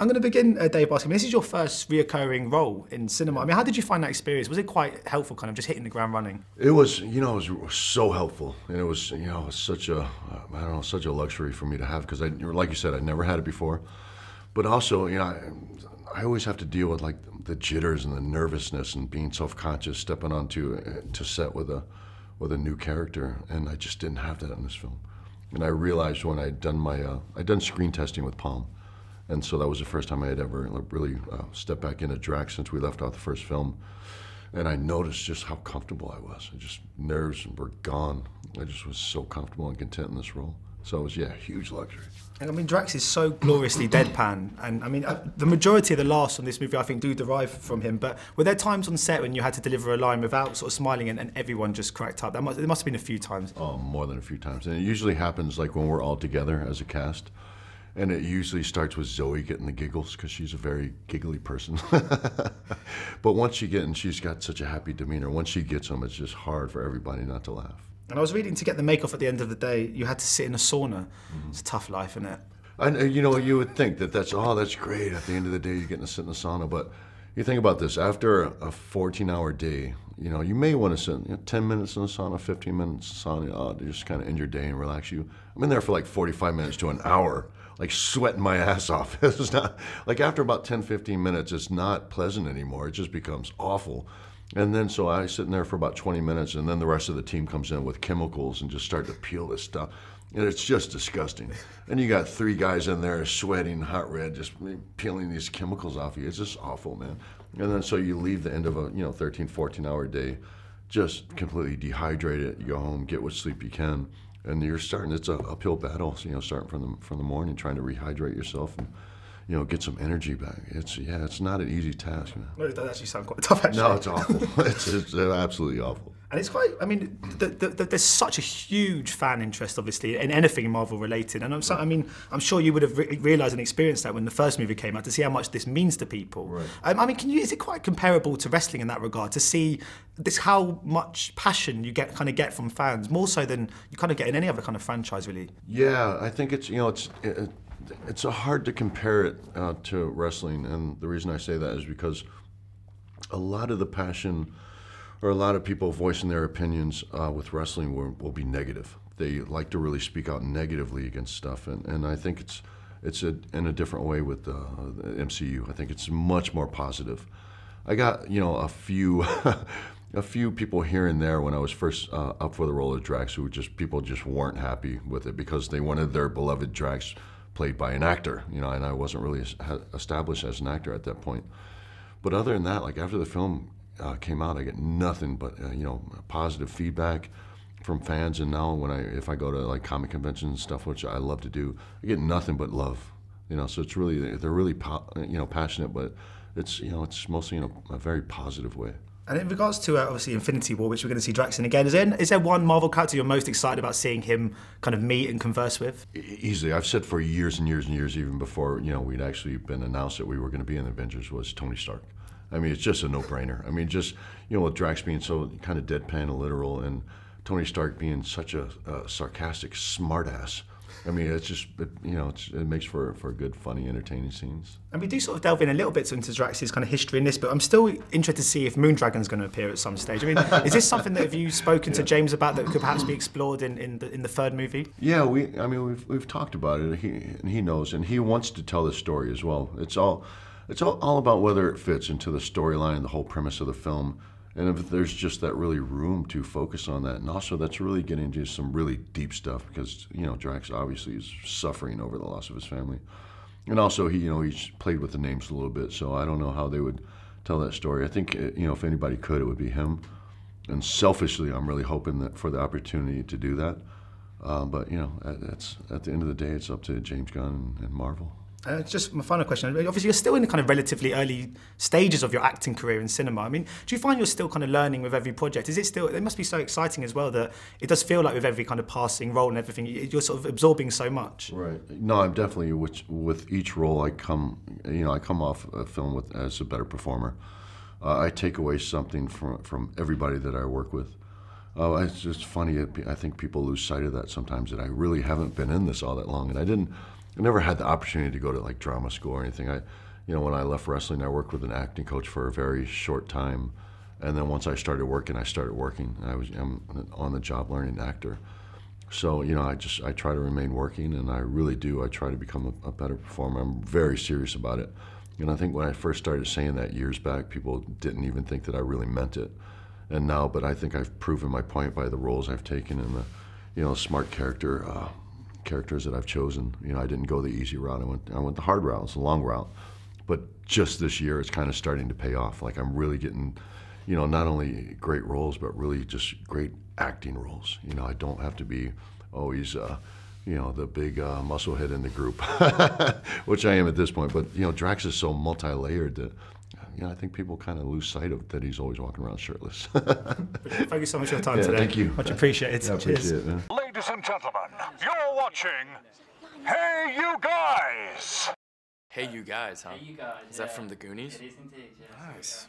I'm going to begin, uh, Dave, asking. This is your first reoccurring role in cinema. I mean, how did you find that experience? Was it quite helpful, kind of just hitting the ground running? It was, you know, it was so helpful, and it was, you know, such a, I don't know, such a luxury for me to have because I, like you said, I never had it before. But also, you know, I, I always have to deal with like the jitters and the nervousness and being self-conscious, stepping onto uh, to set with a, with a new character, and I just didn't have that in this film. And I realized when I'd done my, uh, I'd done screen testing with Pom, and so that was the first time I had ever really uh, stepped back into Drax since we left out the first film. And I noticed just how comfortable I was. I just nerves were gone. I just was so comfortable and content in this role. So it was, yeah, huge luxury. And I mean, Drax is so gloriously deadpan, and I mean, uh, the majority of the laughs on this movie, I think, do derive from him. But were there times on set when you had to deliver a line without sort of smiling, and, and everyone just cracked up? That must, there must have been a few times. Oh, more than a few times, and it usually happens like when we're all together as a cast. And it usually starts with Zoe getting the giggles because she's a very giggly person. but once you get, and she's got such a happy demeanor, once she gets them, it's just hard for everybody not to laugh. And I was reading to get the make off at the end of the day, you had to sit in a sauna. Mm-hmm. It's a tough life, isn't it? And you know, you would think that that's, oh, that's great. At the end of the day, you're getting to sit in the sauna. But you think about this after a 14 hour day, you know, you may want to sit you know, 10 minutes in the sauna, 15 minutes in the sauna, oh, to just kind of end your day and relax you. I'm in there for like 45 minutes to an hour like sweating my ass off. it's not like after about 10, 15 minutes, it's not pleasant anymore. It just becomes awful. And then so I sit in there for about 20 minutes, and then the rest of the team comes in with chemicals and just start to peel this stuff. And it's just disgusting. And you got three guys in there sweating, hot red, just peeling these chemicals off you. It's just awful, man. And then so you leave the end of a you know 13, 14 hour day, just completely dehydrated. You go home, get what sleep you can and you're starting. It's a uphill battle. You know, starting from the from the morning, trying to rehydrate yourself and you know get some energy back. It's yeah, it's not an easy task. You know? No, it does actually sound quite tough. Actually. No, it's awful. it's, it's absolutely awful. And it's quite, I mean, the, the, the, there's such a huge fan interest, obviously, in anything Marvel related. And I'm so, I mean, I'm sure you would have re- realised and experienced that when the first movie came out to see how much this means to people. Right. Um, I mean, can you, is it quite comparable to wrestling in that regard to see this how much passion you get kind of get from fans, more so than you kind of get in any other kind of franchise, really? Yeah, I think it's, you know, it's. It, it's hard to compare it uh, to wrestling, and the reason I say that is because a lot of the passion or a lot of people voicing their opinions uh, with wrestling will, will, be negative. They like to really speak out negatively against stuff, and, and I think it's it's a, in a different way with uh, the MCU. I think it's much more positive. I got you know a few. a few people here and there when I was first uh, up for the role of Drax who just people just weren't happy with it because they wanted their beloved Drax played by an actor, you know, and I wasn't really established as an actor at that point. But other than that, like after the film uh, came out, I get nothing but uh, you know positive feedback from fans. And now when I if I go to like comic conventions and stuff, which I love to do, I get nothing but love. You know, so it's really they're really you know passionate, but it's you know it's mostly in a, a very positive way. And in regards to uh, obviously Infinity War, which we're going to see Drax in again, is there, is there one Marvel character you're most excited about seeing him kind of meet and converse with? Easily, I've said for years and years and years, even before you know we'd actually been announced that we were going to be in the Avengers, was Tony Stark. I mean, it's just a no-brainer. I mean, just you know, with Drax being so kind of deadpan and literal, and Tony Stark being such a, a sarcastic smartass. I mean, it's just it, you know, it's, it makes for for good, funny, entertaining scenes. And we do sort of delve in a little bit into Drax's kind of history in this, but I'm still interested to see if Moondragon's going to appear at some stage. I mean, is this something that have you spoken to James about that could perhaps be explored in, in the in the third movie? Yeah, we. I mean, we've we've talked about it. He and he knows, and he wants to tell this story as well. It's all it's all, all about whether it fits into the storyline the whole premise of the film, and if there's just that really room to focus on that. And also, that's really getting into some really deep stuff because you know Drax obviously is suffering over the loss of his family, and also he you know he's played with the names a little bit, so I don't know how they would tell that story. I think uh, you know if anybody could, it would be him. And selfishly, I'm really hoping that for the opportunity to do that. Uh, but you know, at, at the end of the day, it's up to James Gunn and, and Marvel. Uh, just my final question. Obviously, you're still in the kind of relatively early stages of your acting career in cinema. I mean, do you find you're still kind of learning with every project? Is it still? It must be so exciting as well that it does feel like with every kind of passing role and everything, you're sort of absorbing so much. Right. No, I'm definitely with, with each role I come. You know, I come off a film with as a better performer. Uh, I take away something from from everybody that I work with. Oh, it's just funny. I think people lose sight of that sometimes. That I really haven't been in this all that long, and I didn't. I never had the opportunity to go to like drama school or anything. I, you know, when I left wrestling, I worked with an acting coach for a very short time, and then once I started working, I started working. I was I'm an on the job learning actor. So you know, I just I try to remain working, and I really do. I try to become a, a better performer. I'm very serious about it. And I think when I first started saying that years back, people didn't even think that I really meant it. And now, but I think I've proven my point by the roles I've taken and the, you know, smart character uh, characters that I've chosen. You know, I didn't go the easy route. I went I went the hard route. It's a long route. But just this year, it's kind of starting to pay off. Like I'm really getting, you know, not only great roles, but really just great acting roles. You know, I don't have to be always. Uh, you know, the big uh, muscle head in the group, which I am at this point. But, you know, Drax is so multi layered that, you know, I think people kind of lose sight of that he's always walking around shirtless. Thank you so much for your time Yeah, today. thank you. Much appreciated. Yeah, Cheers. appreciate it, man. Ladies and gentlemen, you're watching Hey You Guys! Hey You Guys, huh? Hey you guys, is that from the Goonies? It is indeed, yes. Nice.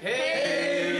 Hey!